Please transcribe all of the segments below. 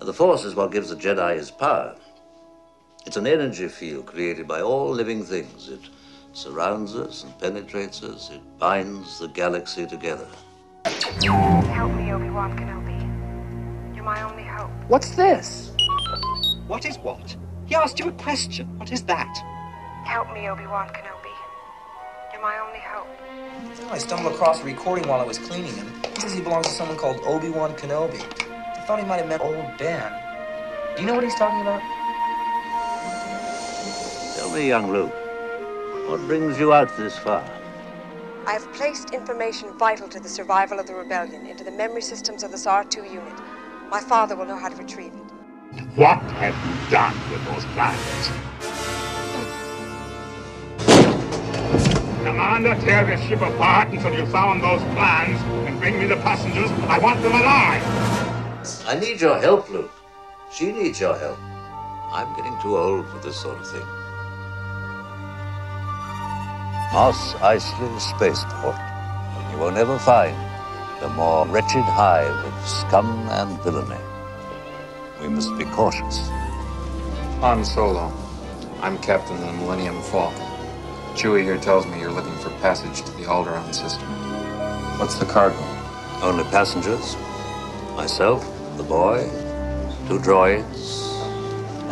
The Force is what gives the Jedi his power. It's an energy field created by all living things. It surrounds us and penetrates us. It binds the galaxy together. Help me, Obi-Wan Kenobi. You're my only hope. What's this? What is what? He asked you a question. What is that? Help me, Obi-Wan Kenobi. You're my only hope. I stumbled across a recording while I was cleaning him. He says he belongs to someone called Obi-Wan Kenobi. I thought he might have meant old Ben. Do you know what he's talking about? Tell me, young Luke, what brings you out this far? I have placed information vital to the survival of the rebellion into the memory systems of this R2 unit. My father will know how to retrieve it. What have you done with those plans? Commander, tear this ship apart until you found those plans and bring me the passengers. I want them alive. I need your help, Luke. She needs your help. I'm getting too old for this sort of thing. Mos Eisley Spaceport. You will never find a more wretched hive of scum and villainy. We must be cautious. Han Solo. I'm captain of the Millennium Falcon. Chewie here tells me you're looking for passage to the Alderaan system. What's the cargo? Only passengers. Myself, the boy, two droids,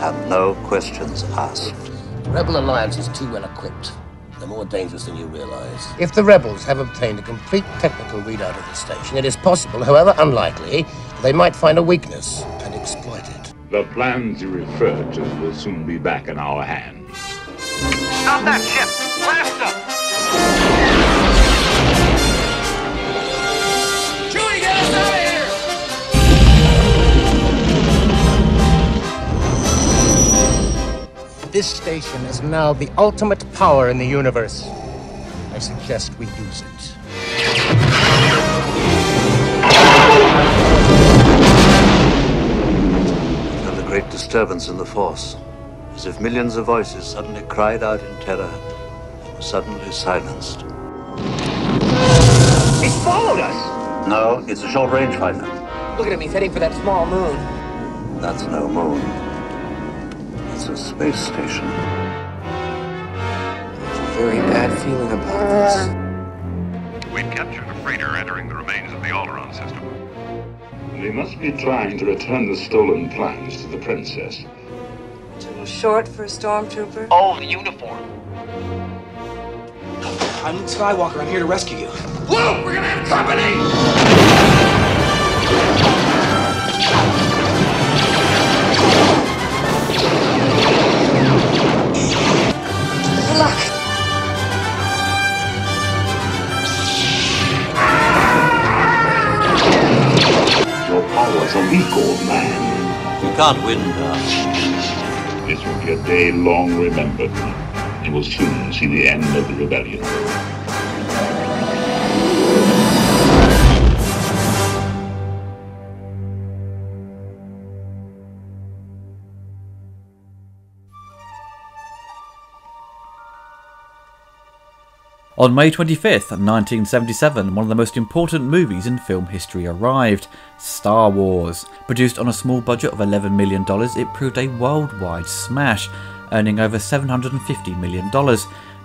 and no questions asked. Rebel Alliance is too well equipped. They're more dangerous than you realize. If the rebels have obtained a complete technical readout of the station, it is possible, however unlikely, they might find a weakness and exploit it. The plans you refer to will soon be back in our hands. Stop that ship! Blast This station is now the ultimate power in the universe. I suggest we use it. We felt a great disturbance in the Force, as if millions of voices suddenly cried out in terror and were suddenly silenced. He's followed us! No, it's a short-range fighter. Look at him, he's heading for that small moon. That's no moon. It's a space station. There's a very bad feeling about this. We've captured a freighter entering the remains of the Alderaan system. They must be trying to return the stolen plans to the princess. Too short for a stormtrooper? Oh, the uniform. I'm Luke Skywalker. I'm here to rescue you. Luke, we're gonna have company! Weak, old man. You can't win, Darth. This will be a day long remembered. You will soon see the end of the rebellion. On May 25th, 1977, one of the most important movies in film history arrived Star Wars. Produced on a small budget of $11 million, it proved a worldwide smash, earning over $750 million,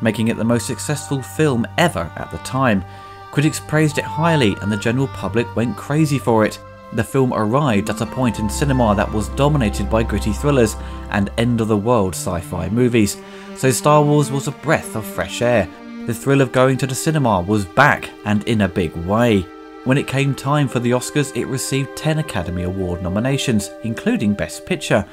making it the most successful film ever at the time. Critics praised it highly, and the general public went crazy for it. The film arrived at a point in cinema that was dominated by gritty thrillers and end of the world sci fi movies, so Star Wars was a breath of fresh air. The thrill of going to the cinema was back and in a big way. When it came time for the Oscars, it received 10 Academy Award nominations, including Best Picture,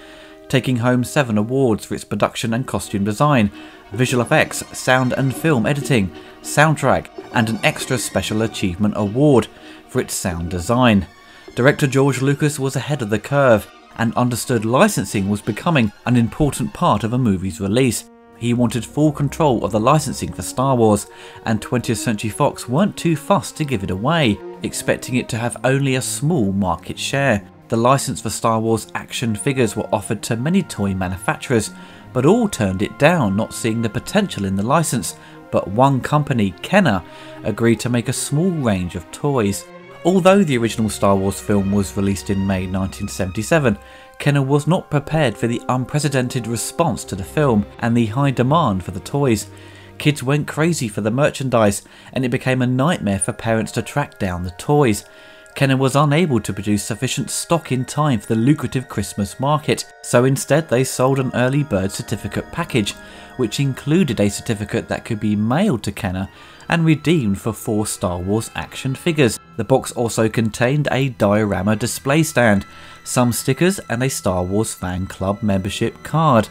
taking home 7 awards for its production and costume design, visual effects, sound and film editing, soundtrack, and an extra Special Achievement Award for its sound design. Director George Lucas was ahead of the curve and understood licensing was becoming an important part of a movie's release. He wanted full control of the licensing for Star Wars, and 20th Century Fox weren't too fussed to give it away, expecting it to have only a small market share. The license for Star Wars action figures were offered to many toy manufacturers, but all turned it down, not seeing the potential in the license. But one company, Kenner, agreed to make a small range of toys. Although the original Star Wars film was released in May 1977, Kenner was not prepared for the unprecedented response to the film and the high demand for the toys. Kids went crazy for the merchandise, and it became a nightmare for parents to track down the toys. Kenner was unable to produce sufficient stock in time for the lucrative Christmas market, so instead they sold an early bird certificate package, which included a certificate that could be mailed to Kenner and redeemed for four Star Wars action figures. The box also contained a diorama display stand, some stickers, and a Star Wars fan club membership card.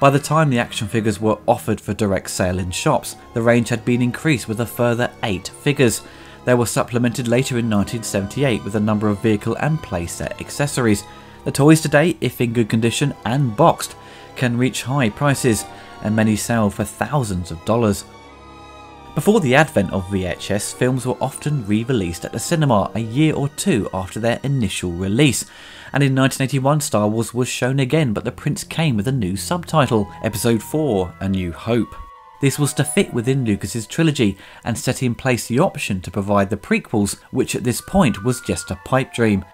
By the time the action figures were offered for direct sale in shops, the range had been increased with a further eight figures. They were supplemented later in 1978 with a number of vehicle and playset accessories. The toys today, if in good condition and boxed, can reach high prices, and many sell for thousands of dollars. Before the advent of VHS, films were often re released at the cinema a year or two after their initial release, and in 1981 Star Wars was shown again, but the prints came with a new subtitle Episode 4 A New Hope. This was to fit within Lucas's trilogy and set in place the option to provide the prequels, which at this point was just a pipe dream.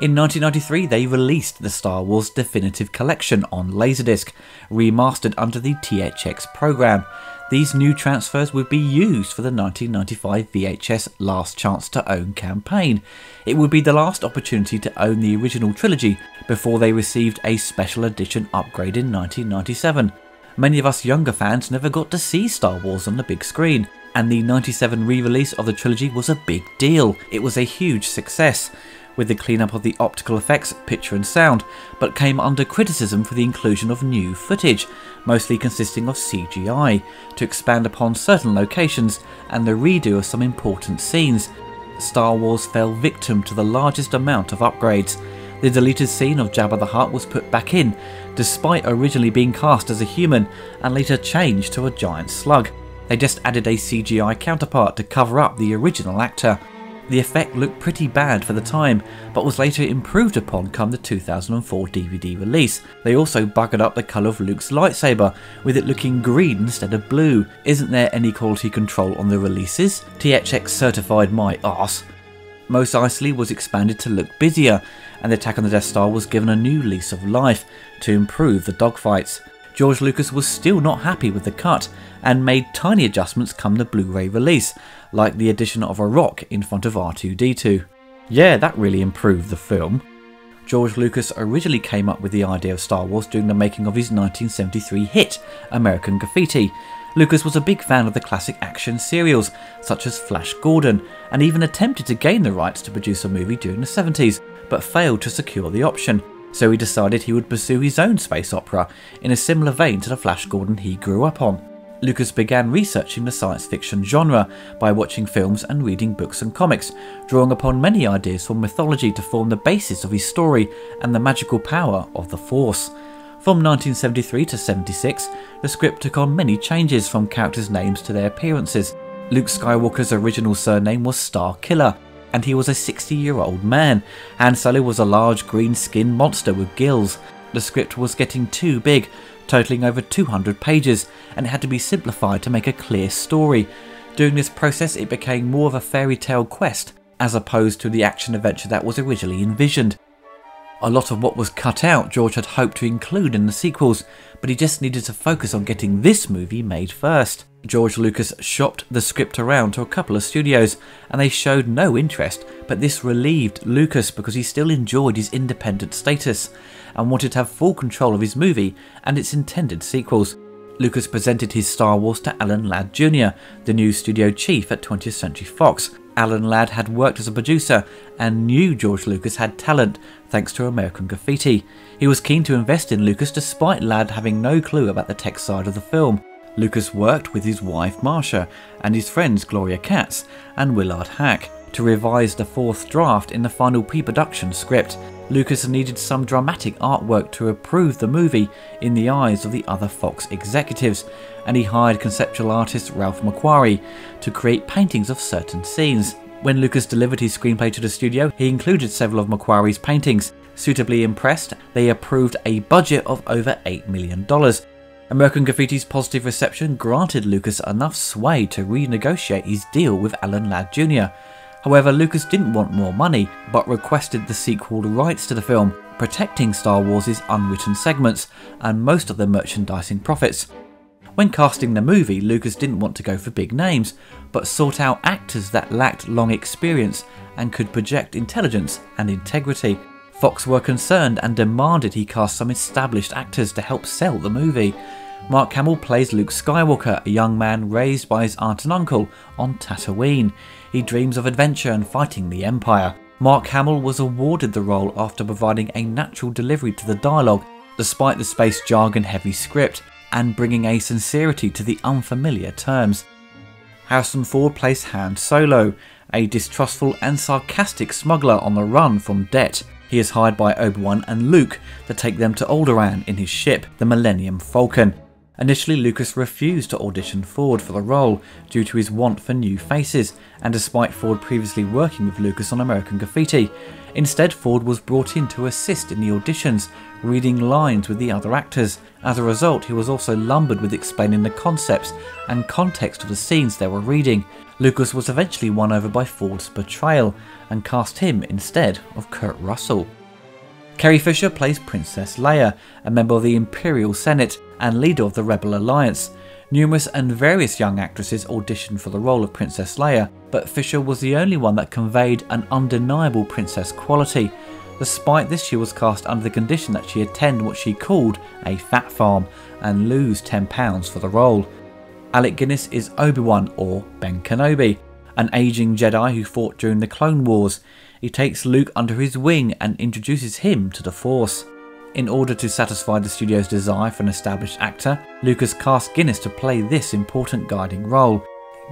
In 1993, they released the Star Wars Definitive Collection on Laserdisc, remastered under the THX program. These new transfers would be used for the 1995 VHS Last Chance to Own campaign. It would be the last opportunity to own the original trilogy before they received a special edition upgrade in 1997. Many of us younger fans never got to see Star Wars on the big screen, and the 97 re release of the trilogy was a big deal. It was a huge success with the cleanup of the optical effects, picture and sound, but came under criticism for the inclusion of new footage, mostly consisting of CGI, to expand upon certain locations and the redo of some important scenes. Star Wars fell victim to the largest amount of upgrades. The deleted scene of Jabba the Hutt was put back in, despite originally being cast as a human and later changed to a giant slug. They just added a CGI counterpart to cover up the original actor. The effect looked pretty bad for the time, but was later improved upon come the 2004 DVD release. They also buggered up the colour of Luke's lightsaber, with it looking green instead of blue. Isn't there any quality control on the releases? THX certified my ass. Mos Eisley was expanded to look busier, and the attack on the Death Star was given a new lease of life to improve the dogfights. George Lucas was still not happy with the cut and made tiny adjustments come the Blu ray release, like the addition of a rock in front of R2D2. Yeah, that really improved the film. George Lucas originally came up with the idea of Star Wars during the making of his 1973 hit, American Graffiti. Lucas was a big fan of the classic action serials, such as Flash Gordon, and even attempted to gain the rights to produce a movie during the 70s, but failed to secure the option. So he decided he would pursue his own space opera in a similar vein to the Flash Gordon he grew up on. Lucas began researching the science fiction genre by watching films and reading books and comics, drawing upon many ideas from mythology to form the basis of his story and the magical power of the Force. From 1973 to 76, the script took on many changes from characters' names to their appearances. Luke Skywalker's original surname was Star Killer, and he was a 60 year old man. Han Solo was a large green skinned monster with gills. The script was getting too big, totaling over 200 pages, and it had to be simplified to make a clear story. During this process, it became more of a fairy tale quest as opposed to the action adventure that was originally envisioned. A lot of what was cut out George had hoped to include in the sequels, but he just needed to focus on getting this movie made first. George Lucas shopped the script around to a couple of studios, and they showed no interest, but this relieved Lucas because he still enjoyed his independent status and wanted to have full control of his movie and its intended sequels. Lucas presented his Star Wars to Alan Ladd Jr., the new studio chief at 20th Century Fox. Alan Ladd had worked as a producer and knew George Lucas had talent thanks to American Graffiti. He was keen to invest in Lucas despite Ladd having no clue about the tech side of the film. Lucas worked with his wife Marcia and his friends Gloria Katz and Willard Huyck to revise the fourth draft in the final pre production script. Lucas needed some dramatic artwork to approve the movie in the eyes of the other Fox executives, and he hired conceptual artist Ralph McQuarrie to create paintings of certain scenes. When Lucas delivered his screenplay to the studio, he included several of McQuarrie's paintings. Suitably impressed, they approved a budget of over $8 million. American Graffiti's positive reception granted Lucas enough sway to renegotiate his deal with Alan Ladd Jr. However, Lucas didn't want more money, but requested the sequel rights to the film, protecting Star Wars' unwritten segments and most of the merchandising profits. When casting the movie, Lucas didn't want to go for big names, but sought out actors that lacked long experience and could project intelligence and integrity. Fox were concerned and demanded he cast some established actors to help sell the movie. Mark Hamill plays Luke Skywalker, a young man raised by his aunt and uncle on Tatooine. He dreams of adventure and fighting the Empire. Mark Hamill was awarded the role after providing a natural delivery to the dialogue, despite the space jargon heavy script, and bringing a sincerity to the unfamiliar terms. Harrison Ford plays Han Solo, a distrustful and sarcastic smuggler on the run from debt. He is hired by Obi-Wan and Luke to take them to Alderaan in his ship, the Millennium Falcon. Initially, Lucas refused to audition Ford for the role due to his want for new faces, and despite Ford previously working with Lucas on American Graffiti. Instead, Ford was brought in to assist in the auditions, reading lines with the other actors. As a result, he was also lumbered with explaining the concepts and context of the scenes they were reading. Lucas was eventually won over by Ford's portrayal and cast him instead of Kurt Russell. Carrie Fisher plays Princess Leia, a member of the Imperial Senate and leader of the Rebel Alliance. Numerous and various young actresses auditioned for the role of Princess Leia, but Fisher was the only one that conveyed an undeniable princess quality. Despite this, she was cast under the condition that she attend what she called a fat farm and lose 10 pounds for the role. Alec Guinness is Obi-Wan or Ben Kenobi, an aging Jedi who fought during the Clone Wars. He takes Luke under his wing and introduces him to the Force. In order to satisfy the studio's desire for an established actor, Lucas cast Guinness to play this important guiding role.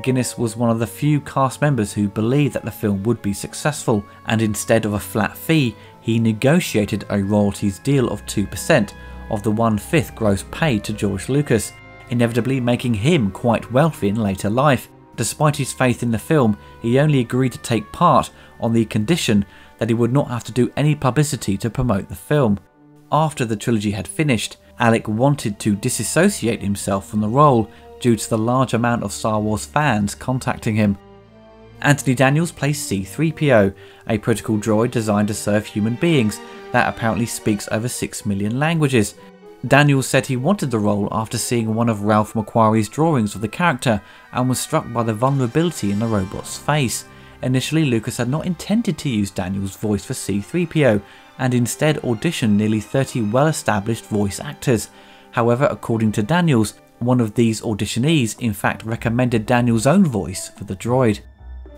Guinness was one of the few cast members who believed that the film would be successful, and instead of a flat fee, he negotiated a royalties deal of 2% of the one fifth gross paid to George Lucas, inevitably making him quite wealthy in later life. Despite his faith in the film, he only agreed to take part on the condition that he would not have to do any publicity to promote the film after the trilogy had finished, Alec wanted to disassociate himself from the role due to the large amount of Star Wars fans contacting him. Anthony Daniels plays C3PO, a protocol droid designed to serve human beings that apparently speaks over 6 million languages. Daniels said he wanted the role after seeing one of Ralph McQuarrie's drawings of the character and was struck by the vulnerability in the robot's face. Initially, Lucas had not intended to use Daniels' voice for C3PO, and instead auditioned nearly 30 well established voice actors. However, according to Daniels, one of these auditionees in fact recommended Daniels' own voice for the droid.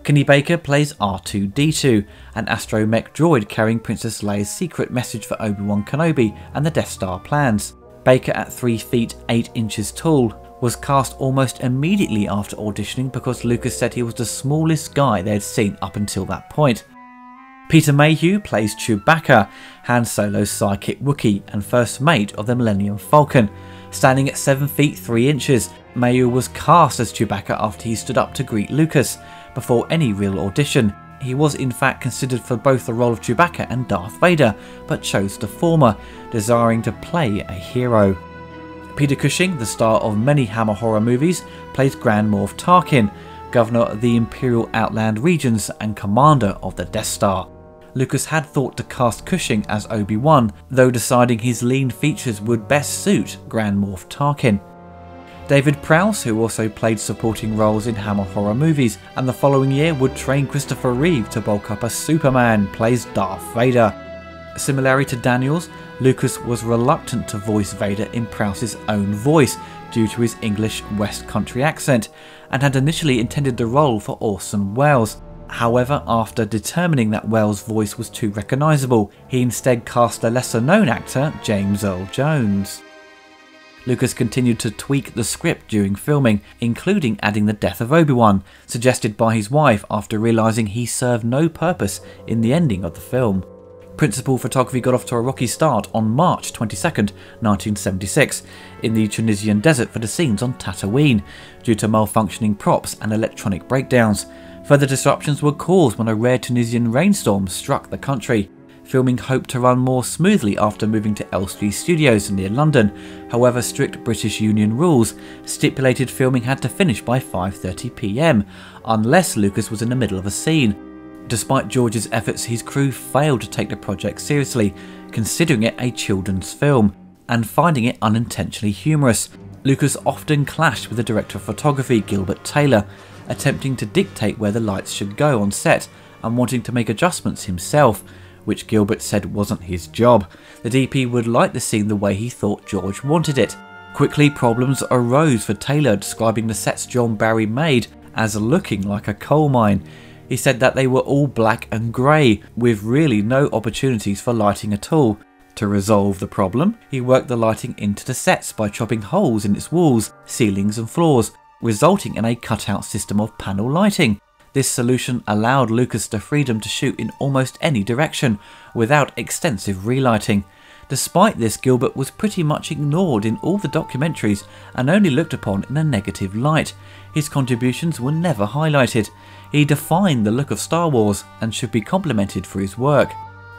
Kenny Baker plays R2D2, an astromech droid carrying Princess Leia's secret message for Obi-Wan Kenobi and the Death Star plans. Baker, at 3 feet 8 inches tall, was cast almost immediately after auditioning because Lucas said he was the smallest guy they had seen up until that point. Peter Mayhew plays Chewbacca, Han Solo's sidekick Wookiee and first mate of the Millennium Falcon. Standing at 7 feet 3 inches, Mayhew was cast as Chewbacca after he stood up to greet Lucas, before any real audition. He was in fact considered for both the role of Chewbacca and Darth Vader, but chose the former, desiring to play a hero. Peter Cushing, the star of many Hammer horror movies, plays Grand Moff Tarkin, governor of the Imperial Outland regions and commander of the Death Star. Lucas had thought to cast Cushing as Obi-Wan, though deciding his lean features would best suit Grand Moff Tarkin. David Prowse, who also played supporting roles in Hammer horror movies, and the following year would train Christopher Reeve to bulk up as Superman, plays Darth Vader. Similarly to Daniels, Lucas was reluctant to voice Vader in Prowse's own voice due to his English West Country accent, and had initially intended the role for Orson Welles. However, after determining that Welles' voice was too recognisable, he instead cast a lesser known actor, James Earl Jones. Lucas continued to tweak the script during filming, including adding the death of Obi-Wan, suggested by his wife after realising he served no purpose in the ending of the film. Principal photography got off to a rocky start on March 22, 1976, in the Tunisian desert for the scenes on Tatooine, due to malfunctioning props and electronic breakdowns. Further disruptions were caused when a rare Tunisian rainstorm struck the country. Filming hoped to run more smoothly after moving to Elstree Studios near London. However, strict British Union rules stipulated filming had to finish by 5:30 p.m. unless Lucas was in the middle of a scene. Despite George's efforts, his crew failed to take the project seriously, considering it a children's film and finding it unintentionally humorous. Lucas often clashed with the director of photography, Gilbert Taylor, attempting to dictate where the lights should go on set and wanting to make adjustments himself, which Gilbert said wasn't his job. The DP would like the scene the way he thought George wanted it. Quickly, problems arose for Taylor describing the sets John Barry made as looking like a coal mine. He said that they were all black and grey, with really no opportunities for lighting at all. To resolve the problem, he worked the lighting into the sets by chopping holes in its walls, ceilings, and floors, resulting in a cutout system of panel lighting. This solution allowed Lucas the freedom to shoot in almost any direction without extensive relighting. Despite this, Gilbert was pretty much ignored in all the documentaries and only looked upon in a negative light. His contributions were never highlighted. He defined the look of Star Wars and should be complimented for his work.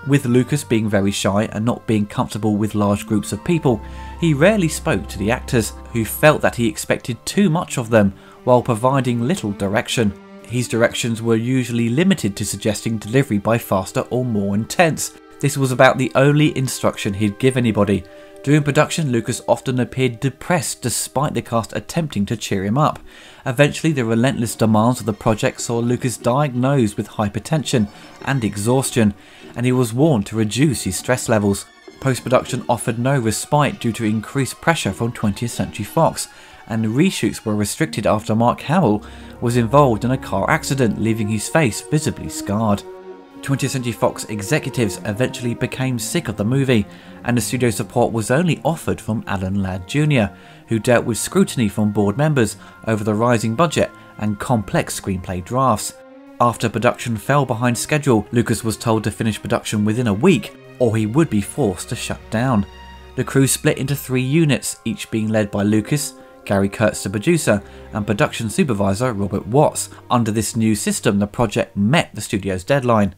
With Lucas being very shy and not being comfortable with large groups of people, he rarely spoke to the actors, who felt that he expected too much of them while providing little direction. His directions were usually limited to suggesting delivery by faster or more intense. This was about the only instruction he'd give anybody. During production, Lucas often appeared depressed despite the cast attempting to cheer him up. Eventually, the relentless demands of the project saw Lucas diagnosed with hypertension and exhaustion, and he was warned to reduce his stress levels. Post production offered no respite due to increased pressure from 20th Century Fox, and reshoots were restricted after Mark Hamill was involved in a car accident, leaving his face visibly scarred. 20th Century Fox executives eventually became sick of the movie, and the studio support was only offered from Alan Ladd Jr., who dealt with scrutiny from board members over the rising budget and complex screenplay drafts. After production fell behind schedule, Lucas was told to finish production within a week, or he would be forced to shut down. The crew split into three units, each being led by Lucas, Gary Kurtz, the producer, and production supervisor Robert Watts. Under this new system, the project met the studio's deadline.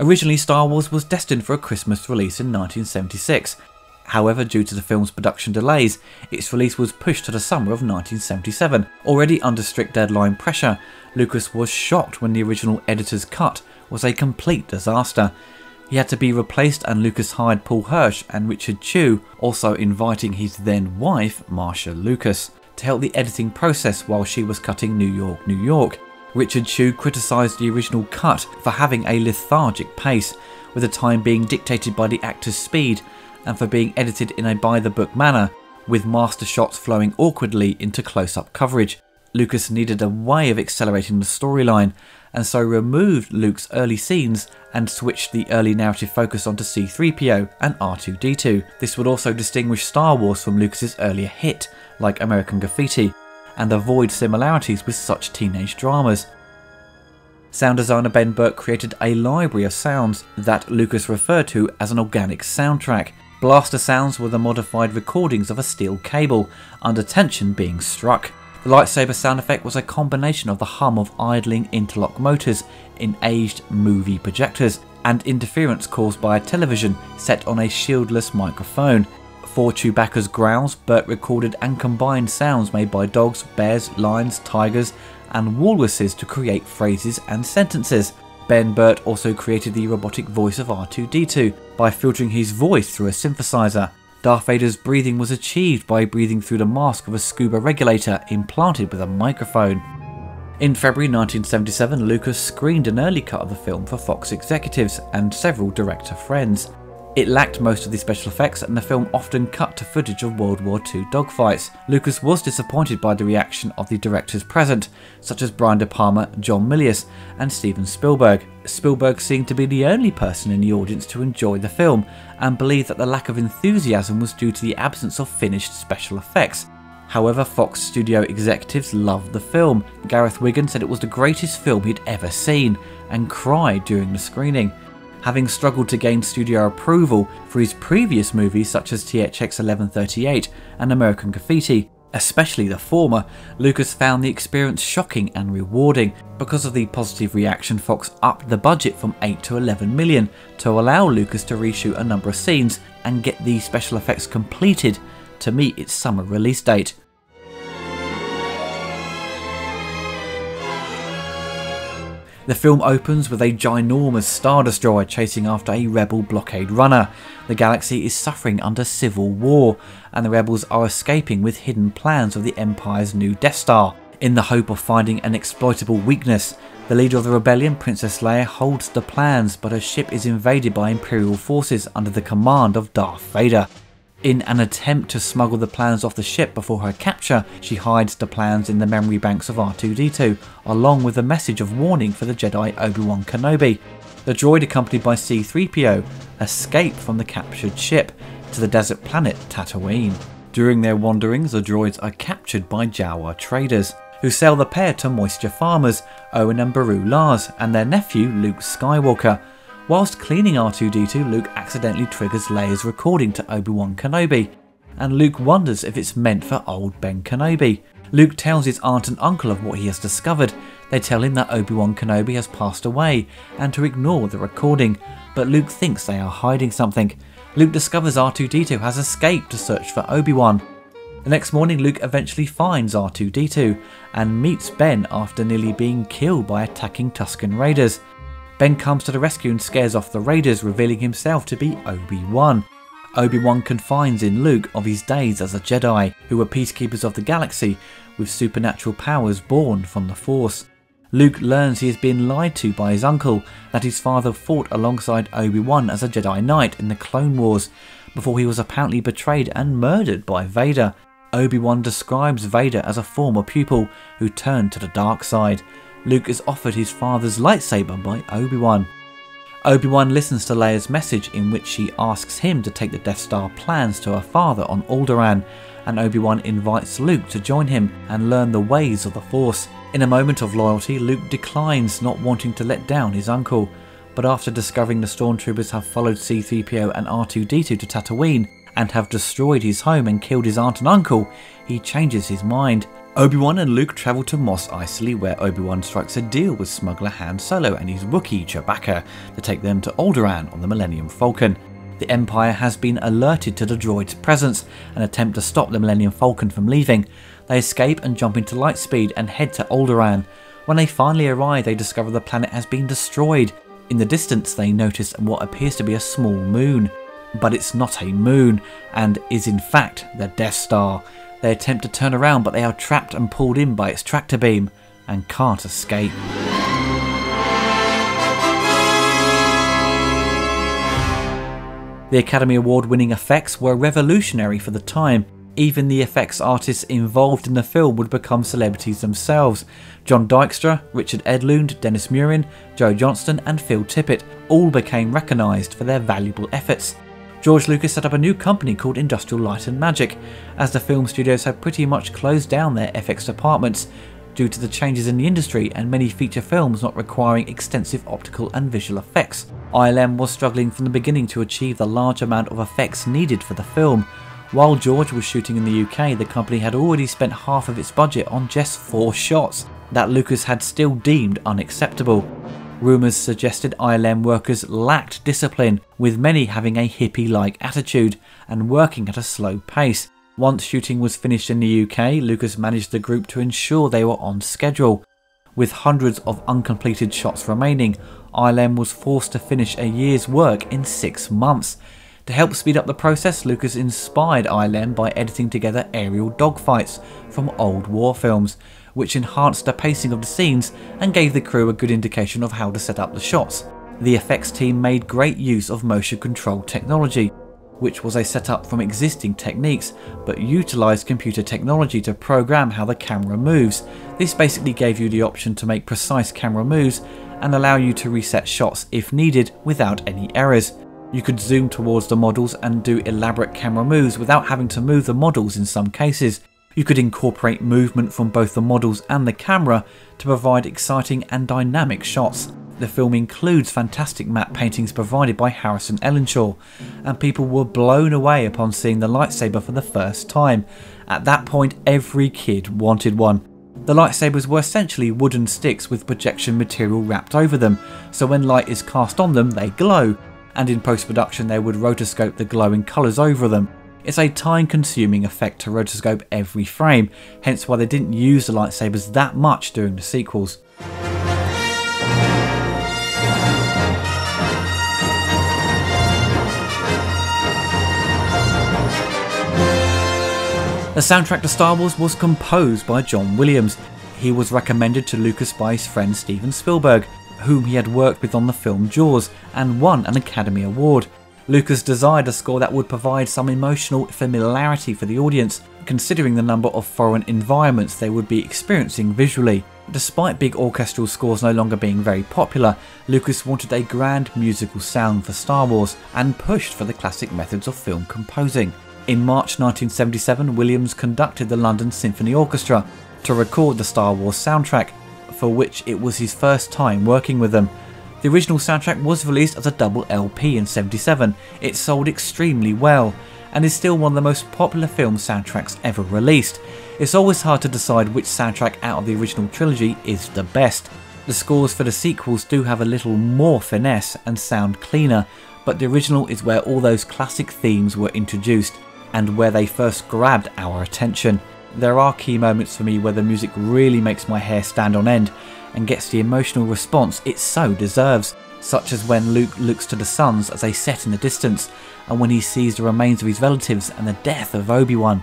Originally, Star Wars was destined for a Christmas release in 1976. However, due to the film's production delays, its release was pushed to the summer of 1977. Already under strict deadline pressure, Lucas was shocked when the original editor's cut was a complete disaster. He had to be replaced, and Lucas hired Paul Hirsch and Richard Chew, also inviting his then wife, Marcia Lucas, to help the editing process while she was cutting New York, New York. Richard Chew criticised the original cut for having a lethargic pace, with the time being dictated by the actor's speed, and for being edited in a by the book manner, with master shots flowing awkwardly into close up coverage. Lucas needed a way of accelerating the storyline, and so removed Luke's early scenes and switched the early narrative focus onto C3PO and R2D2. This would also distinguish Star Wars from Lucas's earlier hit, like American Graffiti, and avoid similarities with such teenage dramas. Sound designer Ben Burtt created a library of sounds that Lucas referred to as an organic soundtrack. Blaster sounds were the modified recordings of a steel cable, under tension being struck. The lightsaber sound effect was a combination of the hum of idling interlock motors in aged movie projectors and interference caused by a television set on a shieldless microphone. For Chewbacca's growls, Burtt recorded and combined sounds made by dogs, bears, lions, tigers, and walruses to create phrases and sentences. Ben Burtt also created the robotic voice of R2D2 by filtering his voice through a synthesizer. Darth Vader's breathing was achieved by breathing through the mask of a scuba regulator implanted with a microphone. In February 1977, Lucas screened an early cut of the film for Fox executives and several director friends. It lacked most of the special effects, and the film often cut to footage of World War II dogfights. Lucas was disappointed by the reaction of the directors present, such as Brian De Palma, John Milius, and Steven Spielberg. Spielberg seemed to be the only person in the audience to enjoy the film, and believed that the lack of enthusiasm was due to the absence of finished special effects. However, Fox studio executives loved the film. Gareth Wigan said it was the greatest film he'd ever seen, and cried during the screening having struggled to gain studio approval for his previous movies such as THX 1138 and American Graffiti. Especially the former, Lucas found the experience shocking and rewarding. Because of the positive reaction, Fox upped the budget from 8 to 11 million to allow Lucas to reshoot a number of scenes and get the special effects completed to meet its summer release date. The film opens with a ginormous Star Destroyer chasing after a rebel blockade runner. The galaxy is suffering under civil war, and the rebels are escaping with hidden plans of the Empire's new Death Star. In the hope of finding an exploitable weakness, the leader of the rebellion, Princess Leia, holds the plans, but her ship is invaded by Imperial forces under the command of Darth Vader. In an attempt to smuggle the plans off the ship before her capture, she hides the plans in the memory banks of R2-D2, along with a message of warning for the Jedi Obi-Wan Kenobi. The droid, accompanied by C-3PO, escape from the captured ship to the desert planet Tatooine. During their wanderings, the droids are captured by Jawa traders, who sell the pair to moisture farmers, Owen and Beru Lars, and their nephew Luke Skywalker, Whilst cleaning R2D2, Luke accidentally triggers Leia's recording to Obi-Wan Kenobi, and Luke wonders if it's meant for old Ben Kenobi. Luke tells his aunt and uncle of what he has discovered. They tell him that Obi-Wan Kenobi has passed away and to ignore the recording, but Luke thinks they are hiding something. Luke discovers R2D2 has escaped to search for Obi-Wan. The next morning, Luke eventually finds R2D2 and meets Ben after nearly being killed by attacking Tusken Raiders. Ben comes to the rescue and scares off the raiders, revealing himself to be Obi-Wan. Obi-Wan confides in Luke of his days as a Jedi, who were peacekeepers of the galaxy with supernatural powers born from the Force. Luke learns he has been lied to by his uncle, that his father fought alongside Obi-Wan as a Jedi Knight in the Clone Wars, before he was apparently betrayed and murdered by Vader. Obi-Wan describes Vader as a former pupil who turned to the dark side, Luke is offered his father's lightsaber by Obi-Wan. Obi-Wan listens to Leia's message in which she asks him to take the Death Star plans to her father on Alderaan, and Obi-Wan invites Luke to join him and learn the ways of the Force. In a moment of loyalty, Luke declines not wanting to let down his uncle, but after discovering the stormtroopers have followed C-3PO and R2-D2 to Tatooine and have destroyed his home and killed his aunt and uncle, he changes his mind. Obi-Wan and Luke travel to Mos Eisley where Obi-Wan strikes a deal with smuggler Han Solo and his Wookiee Chewbacca to take them to Alderaan on the Millennium Falcon. The Empire has been alerted to the droid's presence and attempt to stop the Millennium Falcon from leaving. They escape and jump into lightspeed and head to Alderaan. When they finally arrive, they discover the planet has been destroyed. In the distance, they notice what appears to be a small moon. But it's not a moon, and is in fact the Death Star. They attempt to turn around, but they are trapped and pulled in by its tractor beam and can't escape. The Academy Award winning effects were revolutionary for the time. Even the effects artists involved in the film would become celebrities themselves. John Dykstra, Richard Edlund, Dennis Muren, Joe Johnston, and Phil Tippett all became recognised for their valuable efforts. George Lucas set up a new company called Industrial Light and Magic, as the film studios had pretty much closed down their FX departments due to the changes in the industry and many feature films not requiring extensive optical and visual effects. ILM was struggling from the beginning to achieve the large amount of effects needed for the film. While George was shooting in the UK, the company had already spent half of its budget on just four shots that Lucas had still deemed unacceptable. Rumours suggested ILM workers lacked discipline, with many having a hippie like attitude and working at a slow pace. Once shooting was finished in the UK, Lucas managed the group to ensure they were on schedule. With hundreds of uncompleted shots remaining, ILM was forced to finish a year's work in six months. To help speed up the process, Lucas inspired ILM by editing together aerial dogfights from old war films, which enhanced the pacing of the scenes and gave the crew a good indication of how to set up the shots. The effects team made great use of motion control technology, which was a setup from existing techniques, but utilised computer technology to program how the camera moves. This basically gave you the option to make precise camera moves and allow you to reset shots if needed without any errors. You could zoom towards the models and do elaborate camera moves without having to move the models in some cases. You could incorporate movement from both the models and the camera to provide exciting and dynamic shots. The film includes fantastic matte paintings provided by Harrison Ellenshaw, and people were blown away upon seeing the lightsaber for the first time. At that point, every kid wanted one. The lightsabers were essentially wooden sticks with projection material wrapped over them, so when light is cast on them, they glow, and in post production, they would rotoscope the glowing colours over them. It's a time consuming effect to rotoscope every frame, hence why they didn't use the lightsabers that much during the sequels. The soundtrack to Star Wars was composed by John Williams. He was recommended to Lucas by his friend Steven Spielberg, whom he had worked with on the film Jaws and won an Academy Award. Lucas desired a score that would provide some emotional familiarity for the audience, considering the number of foreign environments they would be experiencing visually. Despite big orchestral scores no longer being very popular, Lucas wanted a grand musical sound for Star Wars and pushed for the classic methods of film composing. In March 1977, Williams conducted the London Symphony Orchestra to record the Star Wars soundtrack, for which it was his first time working with them. The original soundtrack was released as a double LP in 77. It sold extremely well and is still one of the most popular film soundtracks ever released. It's always hard to decide which soundtrack out of the original trilogy is the best. The scores for the sequels do have a little more finesse and sound cleaner, but the original is where all those classic themes were introduced and where they first grabbed our attention. There are key moments for me where the music really makes my hair stand on end and gets the emotional response it so deserves, such as when Luke looks to the suns as they set in the distance and when he sees the remains of his relatives and the death of Obi-Wan.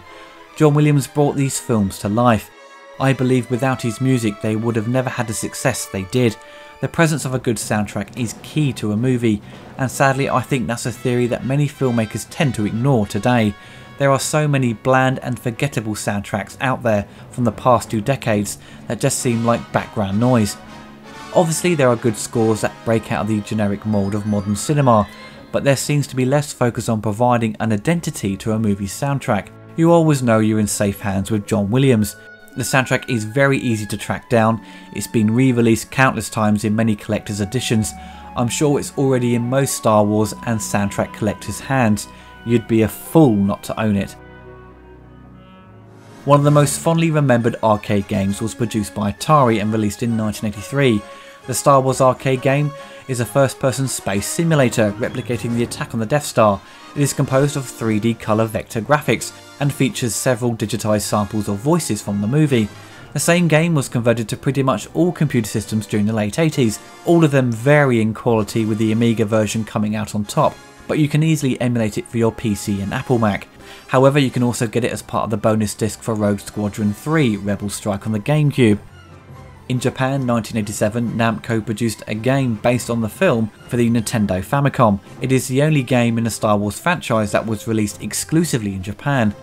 John Williams brought these films to life. I believe without his music they would have never had the success they did. The presence of a good soundtrack is key to a movie, and sadly I think that's a theory that many filmmakers tend to ignore today. There are so many bland and forgettable soundtracks out there from the past two decades that just seem like background noise. Obviously, there are good scores that break out of the generic mould of modern cinema, but there seems to be less focus on providing an identity to a movie's soundtrack. You always know you're in safe hands with John Williams. The soundtrack is very easy to track down, it's been re released countless times in many collector's editions. I'm sure it's already in most Star Wars and soundtrack collectors' hands. You'd be a fool not to own it. One of the most fondly remembered arcade games was produced by Atari and released in 1983. The Star Wars arcade game is a first person space simulator replicating the attack on the Death Star. It is composed of 3D colour vector graphics and features several digitised samples of voices from the movie. The same game was converted to pretty much all computer systems during the late 80s, all of them varying quality with the Amiga version coming out on top but you can easily emulate it for your PC and Apple Mac. However, you can also get it as part of the bonus disc for Rogue Squadron 3 Rebel Strike on the GameCube. In Japan, 1987, Namco produced a game based on the film for the Nintendo Famicom. It is the only game in the Star Wars franchise that was released exclusively in Japan.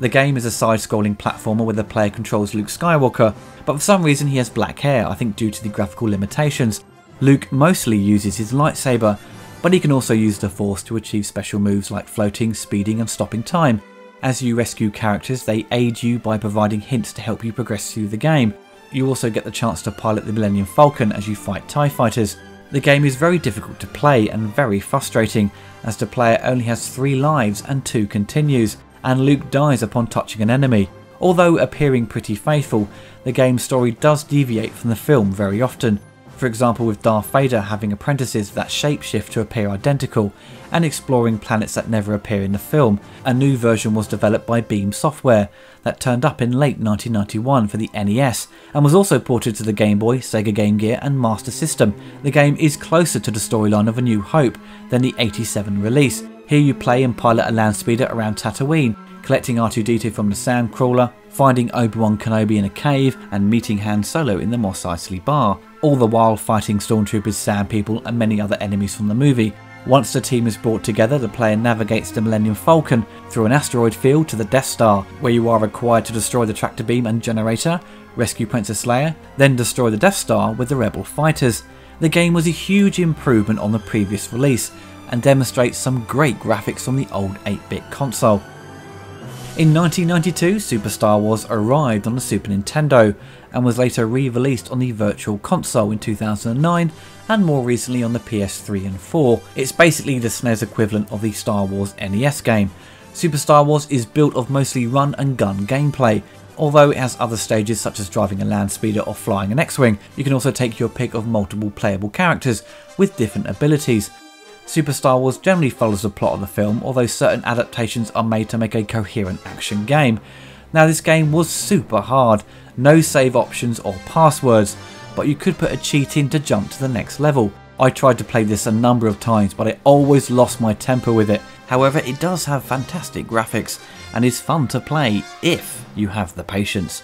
The game is a side-scrolling platformer where the player controls Luke Skywalker, but for some reason he has black hair, I think due to the graphical limitations. Luke mostly uses his lightsaber, but he can also use the Force to achieve special moves like floating, speeding, and stopping time. As you rescue characters, they aid you by providing hints to help you progress through the game. You also get the chance to pilot the Millennium Falcon as you fight TIE fighters. The game is very difficult to play and very frustrating, as the player only has 3 lives and 2 continues, and Luke dies upon touching an enemy. Although appearing pretty faithful, the game's story does deviate from the film very often, for example with Darth Vader having apprentices that shapeshift to appear identical, and exploring planets that never appear in the film. A new version was developed by Beam Software that turned up in late 1991 for the NES and was also ported to the Game Boy, Sega Game Gear and Master System. The game is closer to the storyline of A New Hope than the 87 release. Here you play and pilot a land speeder around Tatooine, collecting R2-D2 from the Sandcrawler, finding Obi-Wan Kenobi in a cave and meeting Han Solo in the Mos Eisley bar, all the while fighting stormtroopers, sand people and many other enemies from the movie. Once the team is brought together, the player navigates the Millennium Falcon through an asteroid field to the Death Star, where you are required to destroy the tractor beam and generator, rescue Princess Leia, then destroy the Death Star with the Rebel fighters. The game was a huge improvement on the previous release, and demonstrates some great graphics from the old 8-bit console. In 1992, Super Star Wars arrived on the Super Nintendo and was later re-released on the Virtual Console in 2009 and more recently on the PS3 and 4. It's basically the SNES equivalent of the Star Wars NES game. Super Star Wars is built of mostly run and gun gameplay, although it has other stages such as driving a land speeder or flying an X-Wing. You can also take your pick of multiple playable characters with different abilities. Super Star Wars generally follows the plot of the film, although certain adaptations are made to make a coherent action game. Now this game was super hard, no save options or passwords, but you could put a cheat in to jump to the next level. I tried to play this a number of times, but I always lost my temper with it. However, it does have fantastic graphics and is fun to play if you have the patience.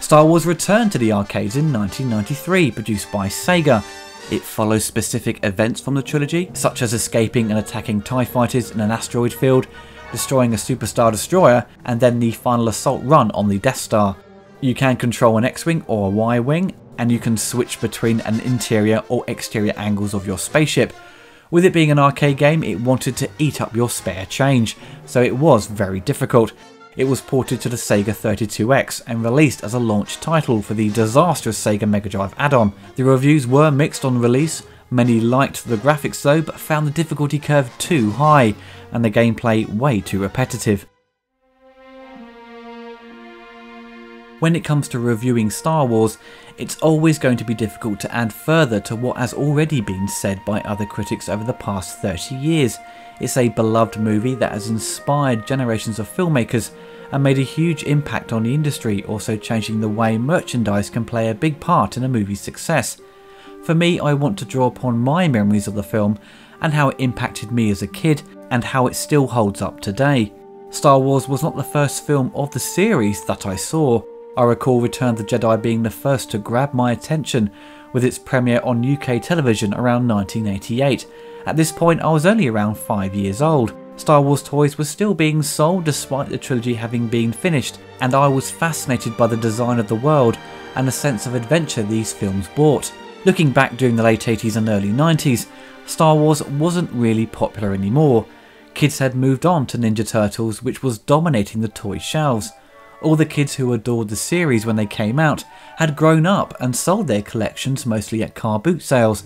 Star Wars returned to the arcades in 1993, produced by Sega. It follows specific events from the trilogy, such as escaping and attacking TIE fighters in an asteroid field, destroying a Superstar Destroyer, and then the final assault run on the Death Star. You can control an X-Wing or a Y-Wing, and you can switch between an interior or exterior angles of your spaceship. With it being an arcade game, it wanted to eat up your spare change, so it was very difficult. It was ported to the Sega 32X and released as a launch title for the disastrous Sega Mega Drive add-on. The reviews were mixed on release, many liked the graphics though but found the difficulty curve too high and the gameplay way too repetitive. When it comes to reviewing Star Wars, it's always going to be difficult to add further to what has already been said by other critics over the past 30 years. It's a beloved movie that has inspired generations of filmmakers and made a huge impact on the industry, also changing the way merchandise can play a big part in a movie's success. For me, I want to draw upon my memories of the film and how it impacted me as a kid and how it still holds up today. Star Wars was not the first film of the series that I saw, I recall Return of the Jedi being the first to grab my attention with its premiere on UK television around 1988. At this point, I was only around 5 years old. Star Wars toys were still being sold despite the trilogy having been finished, and I was fascinated by the design of the world and the sense of adventure these films brought. Looking back during the late 80s and early 90s, Star Wars wasn't really popular anymore. Kids had moved on to Ninja Turtles, which was dominating the toy shelves. All the kids who adored the series when they came out had grown up and sold their collections mostly at car boot sales.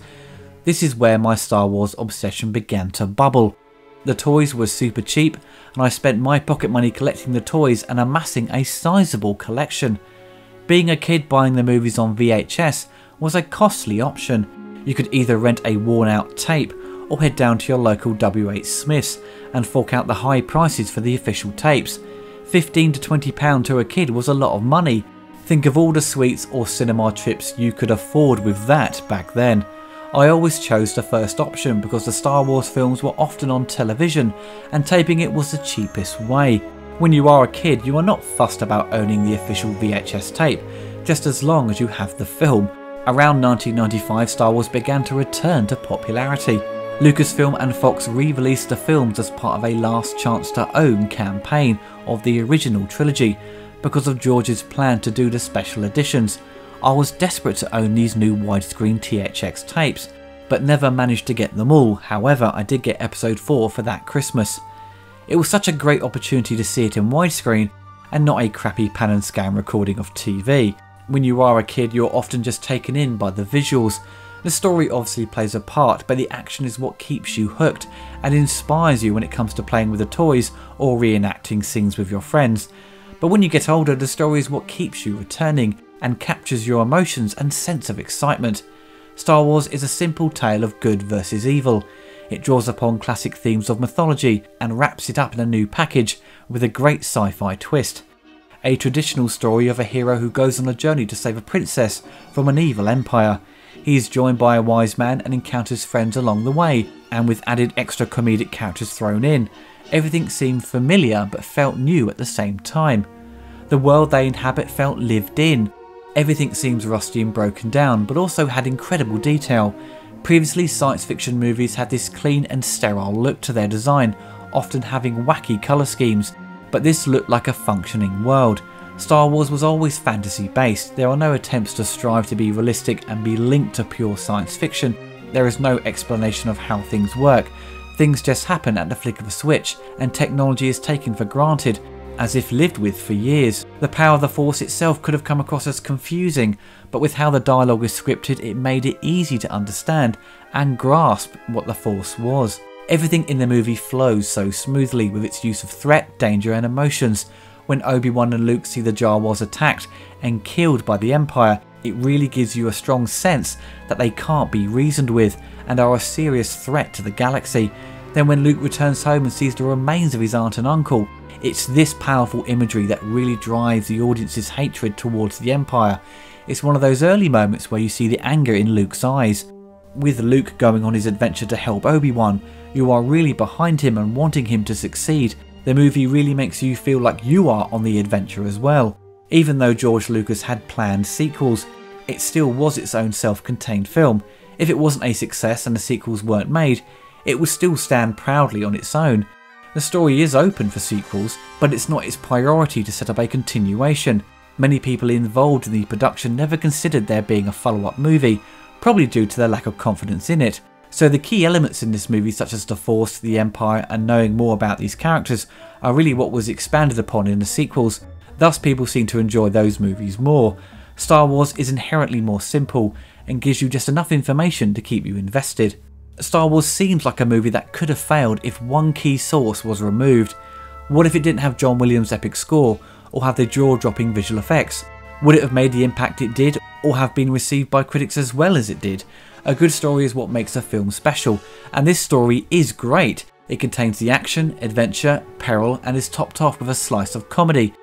This is where my Star Wars obsession began to bubble. The toys were super cheap, and I spent my pocket money collecting the toys and amassing a sizable collection. Being a kid buying the movies on VHS was a costly option. You could either rent a worn out tape or head down to your local WH Smiths and fork out the high prices for the official tapes. 15 to 20 pound to a kid was a lot of money. Think of all the sweets or cinema trips you could afford with that back then. I always chose the first option because the Star Wars films were often on television and taping it was the cheapest way. When you are a kid, you are not fussed about owning the official VHS tape, just as long as you have the film. Around 1995, Star Wars began to return to popularity. Lucasfilm and Fox re released the films as part of a last chance to own campaign of the original trilogy because of George's plan to do the special editions. I was desperate to own these new widescreen THX tapes, but never managed to get them all. However, I did get episode 4 for that Christmas. It was such a great opportunity to see it in widescreen and not a crappy pan and scan recording of TV. When you are a kid, you're often just taken in by the visuals the story obviously plays a part, but the action is what keeps you hooked and inspires you when it comes to playing with the toys or reenacting scenes with your friends. But when you get older, the story is what keeps you returning and captures your emotions and sense of excitement. Star Wars is a simple tale of good versus evil. It draws upon classic themes of mythology and wraps it up in a new package with a great sci fi twist. A traditional story of a hero who goes on a journey to save a princess from an evil empire. He is joined by a wise man and encounters friends along the way, and with added extra comedic characters thrown in, everything seemed familiar but felt new at the same time. The world they inhabit felt lived in. Everything seems rusty and broken down, but also had incredible detail. Previously, science fiction movies had this clean and sterile look to their design, often having wacky colour schemes, but this looked like a functioning world. Star Wars was always fantasy based, there are no attempts to strive to be realistic and be linked to pure science fiction. There is no explanation of how things work. Things just happen at the flick of a switch, and technology is taken for granted, as if lived with for years. The power of the Force itself could have come across as confusing, but with how the dialogue is scripted, it made it easy to understand and grasp what the Force was. Everything in the movie flows so smoothly with its use of threat, danger, and emotions. When Obi-Wan and Luke see the Jawas attacked and killed by the Empire, it really gives you a strong sense that they can't be reasoned with and are a serious threat to the galaxy. Then when Luke returns home and sees the remains of his aunt and uncle, it's this powerful imagery that really drives the audience's hatred towards the Empire. It's one of those early moments where you see the anger in Luke's eyes. with Luke going on his adventure to help Obi-Wan, you are really behind him and wanting him to succeed. The movie really makes you feel like you are on the adventure as well. Even though George Lucas had planned sequels, it still was its own self contained film. If it wasn't a success and the sequels weren't made, it would still stand proudly on its own. The story is open for sequels, but it's not its priority to set up a continuation. Many people involved in the production never considered there being a follow up movie, probably due to their lack of confidence in it. So the key elements in this movie, such as the Force, the Empire, and knowing more about these characters, are really what was expanded upon in the sequels. Thus, people seem to enjoy those movies more. Star Wars is inherently more simple and gives you just enough information to keep you invested. Star Wars seems like a movie that could have failed if one key source was removed. What if it didn't have John Williams' epic score, or have the jaw dropping visual effects? Would it have made the impact it did, or have been received by critics as well as it did? A good story is what makes a film special, and this story is great. It contains the action, adventure, peril, and is topped off with a slice of comedy.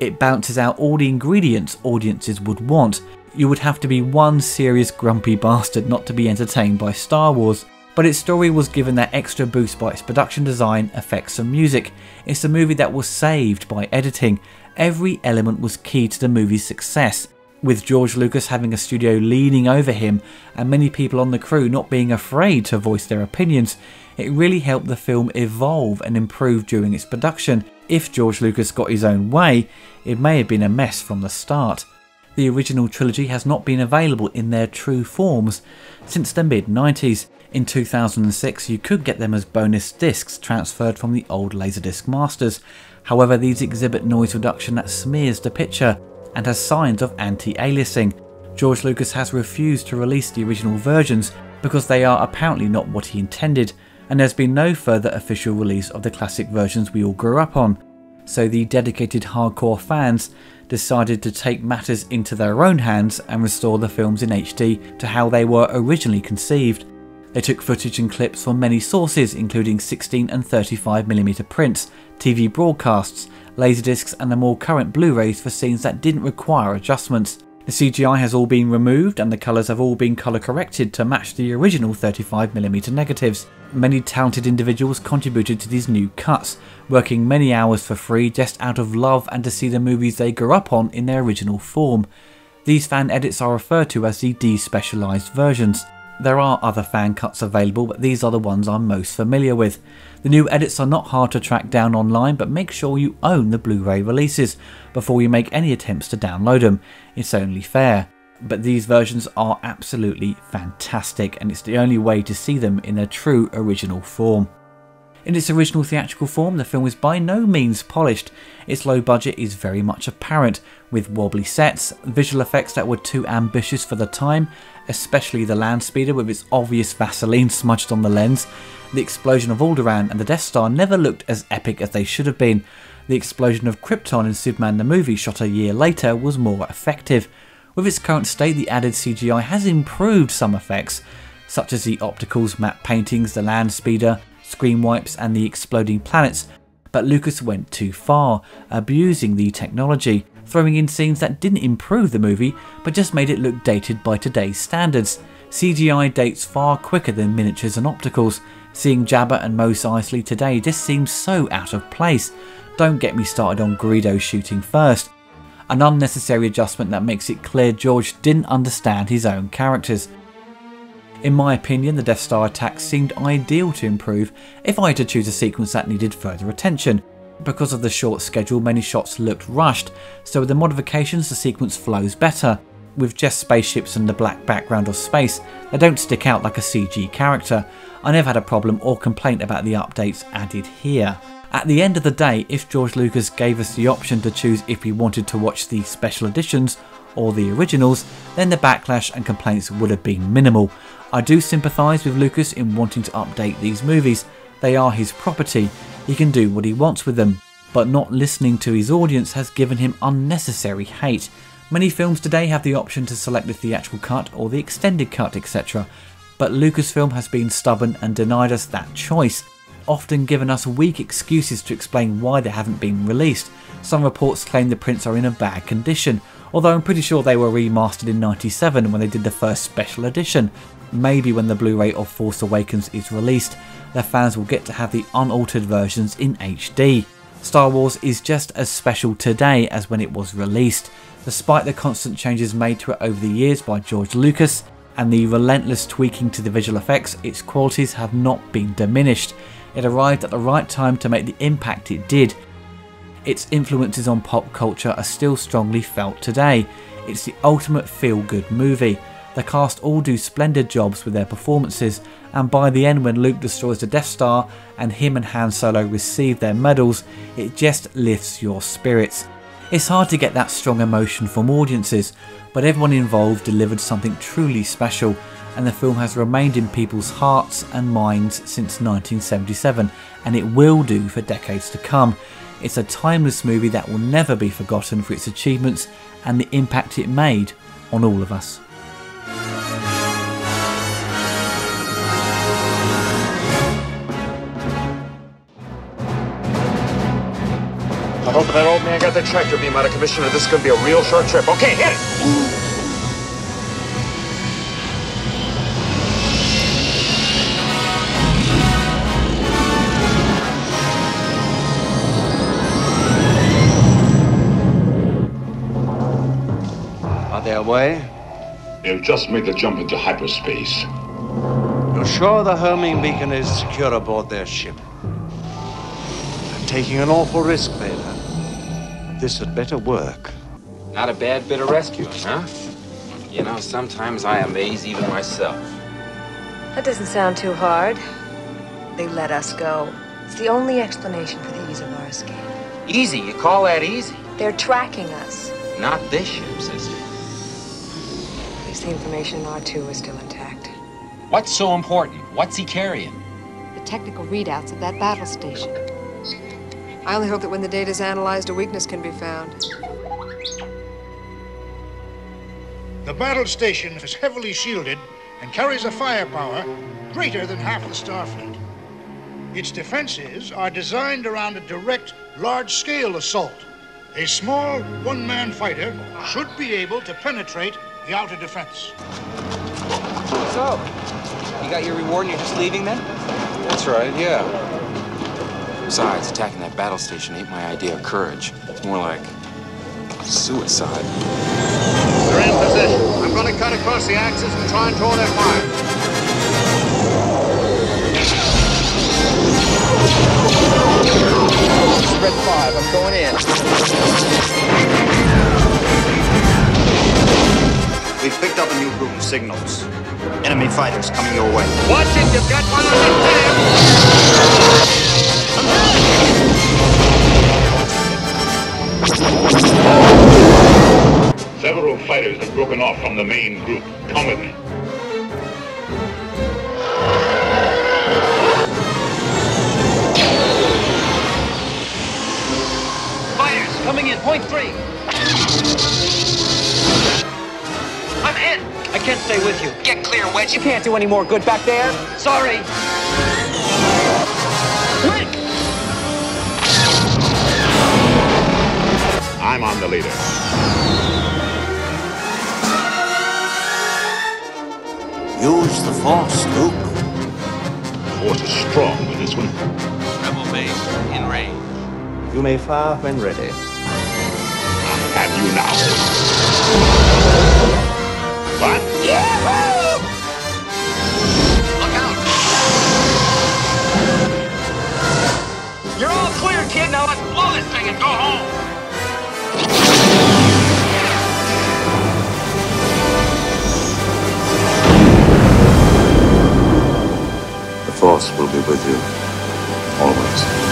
It bounces out all the ingredients audiences would want. You would have to be one serious grumpy bastard not to be entertained by Star Wars. But its story was given that extra boost by its production design, effects, and music. It's a movie that was saved by editing. Every element was key to the movie's success. With George Lucas having a studio leaning over him and many people on the crew not being afraid to voice their opinions, it really helped the film evolve and improve during its production. If George Lucas got his own way, it may have been a mess from the start. The original trilogy has not been available in their true forms since the mid 90s. In 2006, you could get them as bonus discs transferred from the old Laserdisc masters. However, these exhibit noise reduction that smears the picture and has signs of anti aliasing. George Lucas has refused to release the original versions because they are apparently not what he intended, and there's been no further official release of the classic versions we all grew up on. So the dedicated hardcore fans decided to take matters into their own hands and restore the films in HD to how they were originally conceived. They took footage and clips from many sources, including 16 and 35mm prints, TV broadcasts, laserdiscs, and the more current Blu rays for scenes that didn't require adjustments. The CGI has all been removed and the colours have all been colour corrected to match the original 35mm negatives. Many talented individuals contributed to these new cuts, working many hours for free just out of love and to see the movies they grew up on in their original form. These fan edits are referred to as the despecialised versions. There are other fan cuts available, but these are the ones I'm most familiar with. The new edits are not hard to track down online, but make sure you own the Blu ray releases before you make any attempts to download them. It's only fair. But these versions are absolutely fantastic, and it's the only way to see them in their true original form. In its original theatrical form, the film is by no means polished. Its low budget is very much apparent, with wobbly sets, visual effects that were too ambitious for the time, especially the land speeder with its obvious Vaseline smudged on the lens. The explosion of Alderaan and the Death Star never looked as epic as they should have been. The explosion of Krypton in Superman the movie shot a year later was more effective. With its current state, the added CGI has improved some effects, such as the opticals, matte paintings, the land speeder, screen wipes, and the exploding planets, but Lucas went too far, abusing the technology, throwing in scenes that didn't improve the movie but just made it look dated by today's standards. CGI dates far quicker than miniatures and opticals. Seeing Jabba and Mos Eisley today just seems so out of place. Don't get me started on Greedo shooting first. An unnecessary adjustment that makes it clear George didn't understand his own characters. In my opinion, the Death Star attack seemed ideal to improve if I had to choose a sequence that needed further attention. Because of the short schedule, many shots looked rushed, so with the modifications, the sequence flows better. With just spaceships and the black background of space, they don't stick out like a CG character. I never had a problem or complaint about the updates added here. At the end of the day, if George Lucas gave us the option to choose if we wanted to watch the special editions or the originals, then the backlash and complaints would have been minimal. I do sympathise with Lucas in wanting to update these movies, they are his property, he can do what he wants with them. But not listening to his audience has given him unnecessary hate. Many films today have the option to select the theatrical cut or the extended cut, etc. But Lucasfilm has been stubborn and denied us that choice, often given us weak excuses to explain why they haven't been released. Some reports claim the prints are in a bad condition, although I'm pretty sure they were remastered in 97 when they did the first special edition. Maybe when the Blu ray of Force Awakens is released, their fans will get to have the unaltered versions in HD. Star Wars is just as special today as when it was released. Despite the constant changes made to it over the years by George Lucas and the relentless tweaking to the visual effects, its qualities have not been diminished. It arrived at the right time to make the impact it did. Its influences on pop culture are still strongly felt today. It's the ultimate feel good movie. The cast all do splendid jobs with their performances, and by the end, when Luke destroys the Death Star and him and Han Solo receive their medals, it just lifts your spirits. It's hard to get that strong emotion from audiences, but everyone involved delivered something truly special, and the film has remained in people's hearts and minds since 1977, and it will do for decades to come. It's a timeless movie that will never be forgotten for its achievements and the impact it made on all of us. I hope that old man got the tractor beam out of commission or this is gonna be a real short trip. Okay, hit it! Are they away? They've just made the jump into hyperspace. You're sure the homing beacon is secure aboard their ship? They're taking an awful risk, Vader. This had better work. Not a bad bit of rescuing, huh? You know, sometimes I amaze even myself. That doesn't sound too hard. They let us go. It's the only explanation for the ease of our escape. Easy? You call that easy? They're tracking us. Not this ship, sister. At least the information in R2 is still intact. What's so important? What's he carrying? The technical readouts of that battle station. I only hope that when the data's analyzed, a weakness can be found. The battle station is heavily shielded and carries a firepower greater than half the Starfleet. Its defenses are designed around a direct, large-scale assault. A small, one-man fighter should be able to penetrate the outer defense. So, you got your reward and you're just leaving then? That's right, yeah. Besides, attacking that battle station ain't my idea of courage. It's more like suicide. They're in position. I'm gonna cut across the axis and try and draw their fire. Red Five, I'm going in. We've picked up a new group of signals. Enemy fighters coming your way. Watch it, you've got one on the tail! Several fighters have broken off from the main group. Come with me. Fighters coming in, point three. I'm in. I can't stay with you. Get clear, Wedge. You can't do any more good back there. Sorry. Quick! I'm on the leader. Use the Force, Luke. The Force is strong with this one. Rebel base in range. You may fire when ready. I have you now. What? Look out! You're all clear, kid. Now let's blow this thing and go home. The Force will be with you always.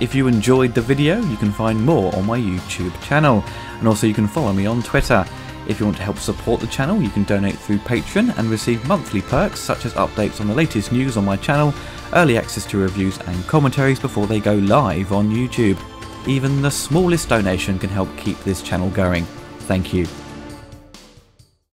If you enjoyed the video, you can find more on my YouTube channel, and also you can follow me on Twitter. If you want to help support the channel, you can donate through Patreon and receive monthly perks such as updates on the latest news on my channel, early access to reviews and commentaries before they go live on YouTube. Even the smallest donation can help keep this channel going. Thank you.